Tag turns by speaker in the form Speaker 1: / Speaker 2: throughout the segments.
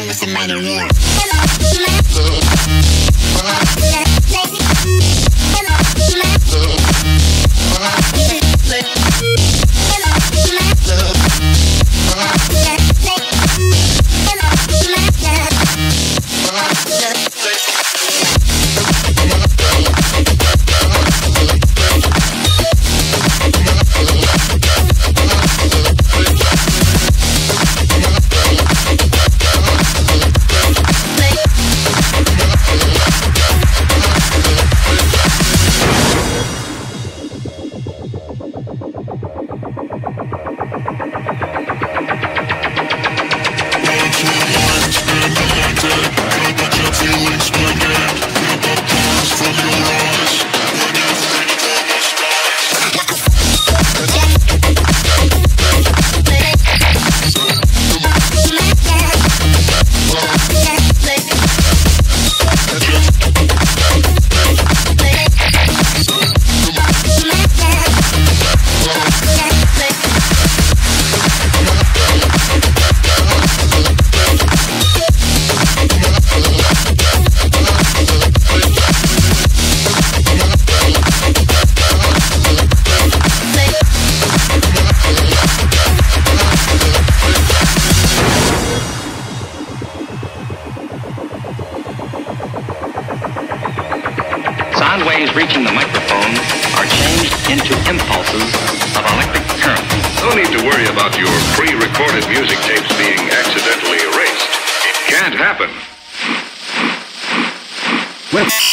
Speaker 1: down with the mighty war.
Speaker 2: recorded music tapes being accidentally erased. It can't happen. Well.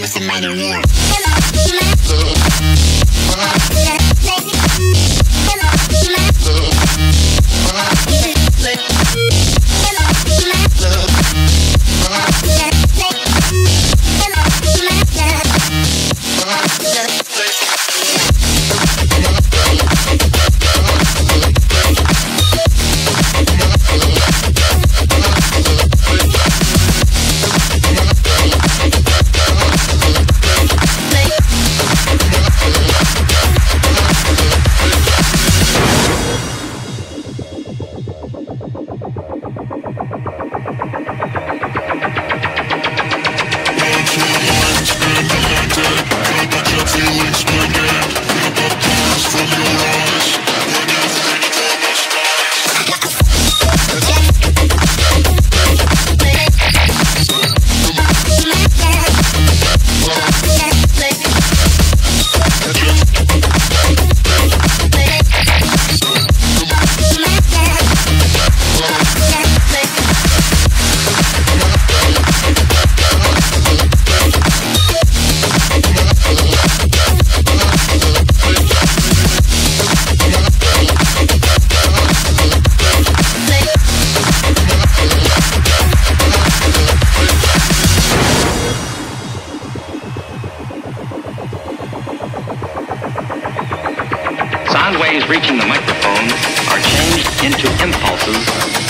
Speaker 2: with somebody real. Love.
Speaker 1: Reaching the microphone are changed into impulses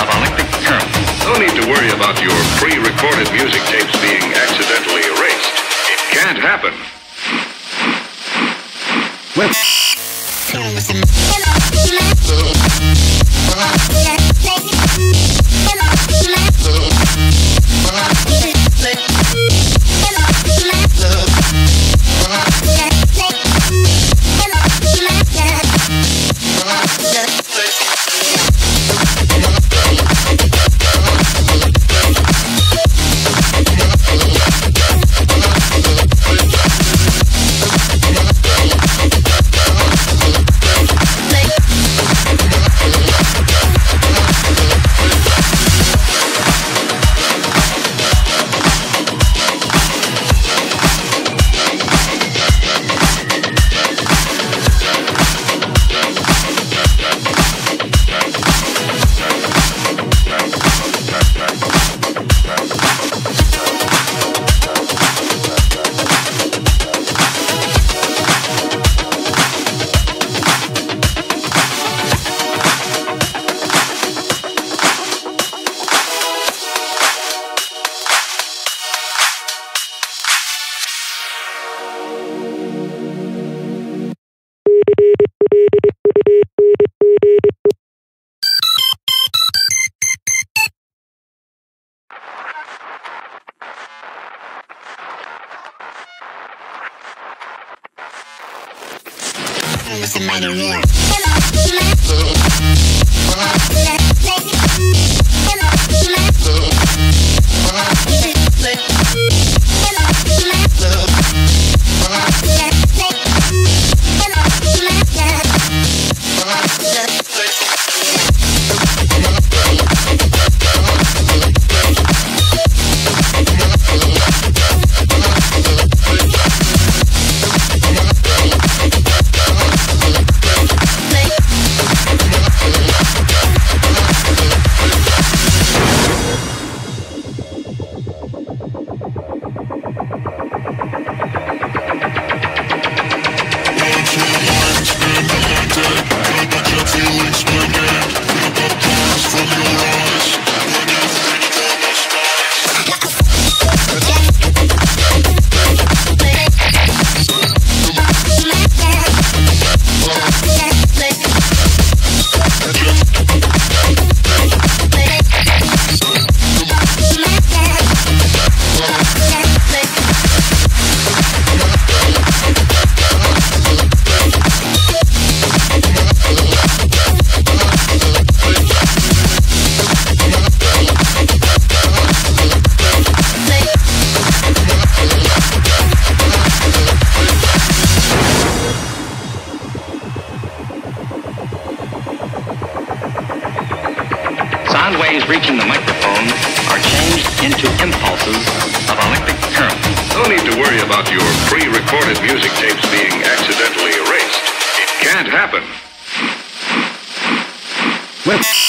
Speaker 1: of electric current.
Speaker 2: No need to worry about your pre-recorded music tapes being accidentally erased. It can't happen. What's the matter worry about your pre-recorded music tapes being accidentally erased. It can't happen. Well.